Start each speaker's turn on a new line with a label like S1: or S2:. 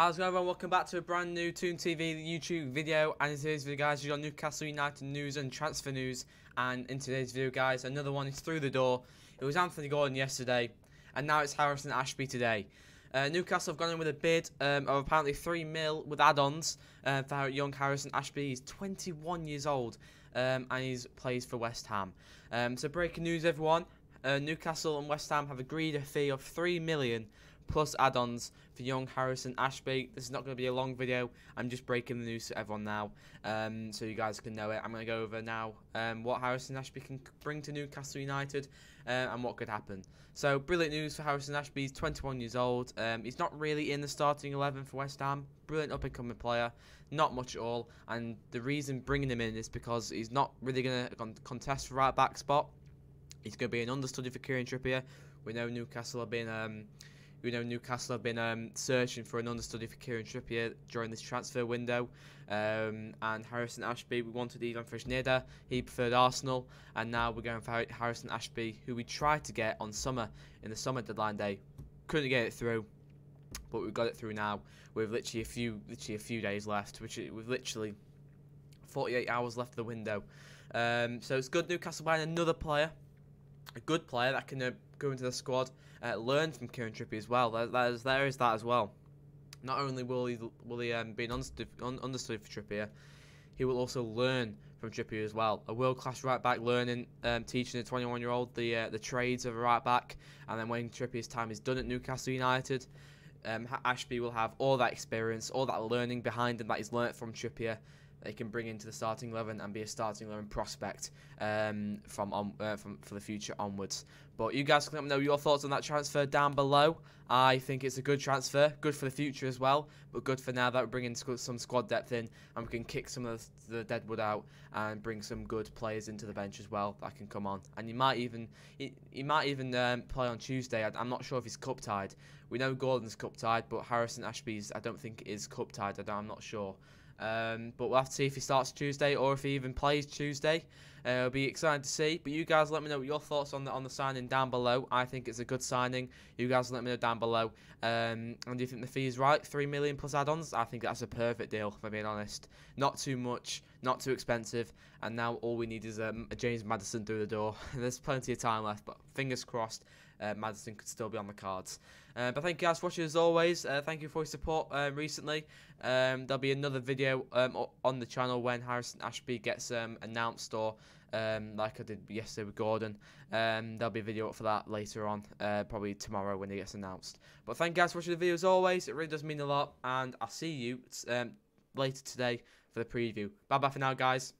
S1: How's it going everyone? Welcome back to a brand new Toon TV YouTube video and in today's video guys you got Newcastle United news and transfer news and in today's video guys another one is through the door. It was Anthony Gordon yesterday and now it's Harrison Ashby today. Uh, Newcastle have gone in with a bid um, of apparently 3 mil with add-ons uh, for young Harrison Ashby. He's 21 years old um, and he plays for West Ham. Um, so breaking news everyone, uh, Newcastle and West Ham have agreed a fee of 3 million plus add-ons for young Harrison Ashby. This is not going to be a long video. I'm just breaking the news to everyone now, um, so you guys can know it. I'm going to go over now um, what Harrison Ashby can bring to Newcastle United uh, and what could happen. So brilliant news for Harrison Ashby. He's 21 years old. Um, he's not really in the starting 11 for West Ham. Brilliant up-and-coming player. Not much at all. And the reason bringing him in is because he's not really going to contest for right back spot. He's going to be an understudy for Kieran Trippier. We know Newcastle have been um, we know Newcastle have been um, searching for an understudy for Kieran Trippier during this transfer window. Um, and Harrison Ashby, we wanted Ivan Fresneda, he preferred Arsenal, and now we're going for Harrison Ashby, who we tried to get on summer in the summer deadline day. Couldn't get it through, but we've got it through now. With literally a few, literally a few days left, which we've literally 48 hours left of the window. Um, so it's good Newcastle buying another player, a good player that can uh, go into the squad, uh, learn from Kieran Trippier as well. There, there, is, there is that as well. Not only will he will he um, be an understudy, un, understudy for Trippier, he will also learn from Trippier as well. A world class right back learning, um, teaching a 21 year old the uh, the trades of a right back, and then when Trippier's time is done at Newcastle United, um, Ashby will have all that experience, all that learning behind him that he's learnt from Trippier, they can bring into the starting eleven and be a starting eleven prospect um, from on uh, from for the future onwards. But you guys can let me know your thoughts on that transfer down below. I think it's a good transfer, good for the future as well, but good for now that we're bringing some squad depth in and we can kick some of the deadwood out and bring some good players into the bench as well that can come on. And you might even he, he might even um, play on Tuesday. I, am not sure if he's cup tied. We know Gordon's cup tied, but Harrison Ashby's I don't think is cup tied. I am not sure. Um, but we'll have to see if he starts Tuesday or if he even plays Tuesday. Uh, it'll be exciting to see. But you guys let me know your thoughts on the on the signing down below. I think it's a good signing. You guys let me know down below. Um, and do you think the fee is right? Three million plus add-ons. I think that's a perfect deal. If I'm being honest, not too much, not too expensive. And now all we need is um, a James Maddison through the door. There's plenty of time left, but fingers crossed uh, Maddison could still be on the cards. Uh, but thank you guys for watching as always. Uh, thank you for your support um, recently. Um, there'll be another video um, on the channel when Harrison Ashby gets um, announced or um, like I did yesterday with Gordon. Um, there'll be a video up for that later on, uh, probably tomorrow when it gets announced. But thank you guys for watching the video as always. It really does mean a lot. And I'll see you later today for the preview. Bye bye for now, guys.